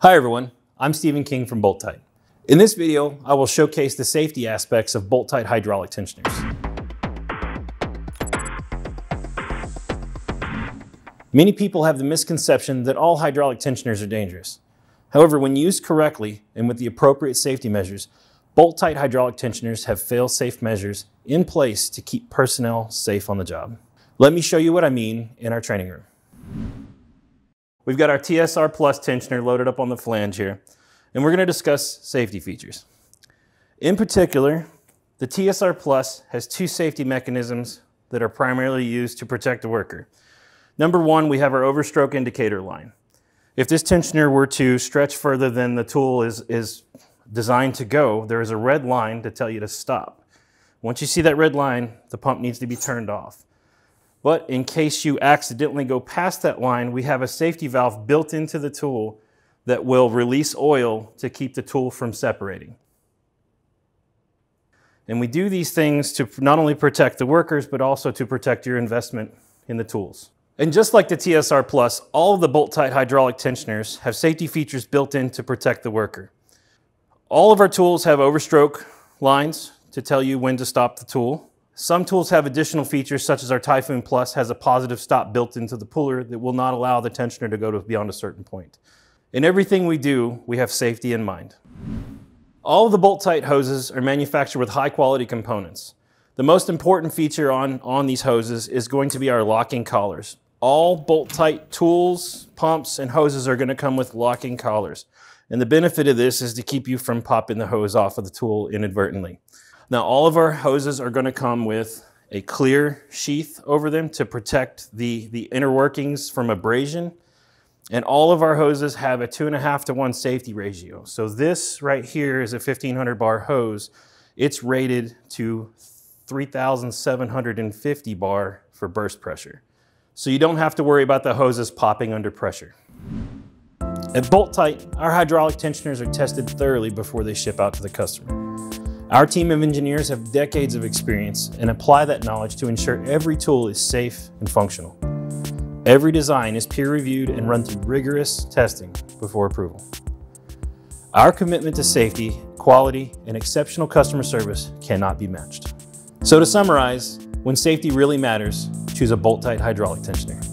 Hi everyone, I'm Steven King from Boltight. In this video, I will showcase the safety aspects of Boltight hydraulic tensioners. Many people have the misconception that all hydraulic tensioners are dangerous. However, when used correctly and with the appropriate safety measures, Boltight hydraulic tensioners have fail-safe measures in place to keep personnel safe on the job. Let me show you what I mean in our training room. We've got our TSR Plus tensioner loaded up on the flange here, and we're going to discuss safety features. In particular, the TSR Plus has two safety mechanisms that are primarily used to protect the worker. Number one, we have our overstroke indicator line. If this tensioner were to stretch further than the tool is, is designed to go, there is a red line to tell you to stop. Once you see that red line, the pump needs to be turned off. But in case you accidentally go past that line, we have a safety valve built into the tool that will release oil to keep the tool from separating. And we do these things to not only protect the workers, but also to protect your investment in the tools. And just like the TSR Plus, all of the Boltight hydraulic tensioners have safety features built in to protect the worker. All of our tools have overstroke lines to tell you when to stop the tool. Some tools have additional features such as our Typhoon Plus has a positive stop built into the puller that will not allow the tensioner to go to beyond a certain point. In everything we do, we have safety in mind. All of the Boltight hoses are manufactured with high quality components. The most important feature on, on these hoses is going to be our locking collars. All Boltight tools, pumps, and hoses are going to come with locking collars. And the benefit of this is to keep you from popping the hose off of the tool inadvertently. Now all of our hoses are gonna come with a clear sheath over them to protect the, the inner workings from abrasion. And all of our hoses have a two and a half to one safety ratio. So this right here is a 1500 bar hose. It's rated to 3,750 bar for burst pressure. So you don't have to worry about the hoses popping under pressure. At Boltight, our hydraulic tensioners are tested thoroughly before they ship out to the customer. Our team of engineers have decades of experience and apply that knowledge to ensure every tool is safe and functional. Every design is peer reviewed and run through rigorous testing before approval. Our commitment to safety, quality, and exceptional customer service cannot be matched. So to summarize, when safety really matters, choose a Boltight hydraulic tensioner.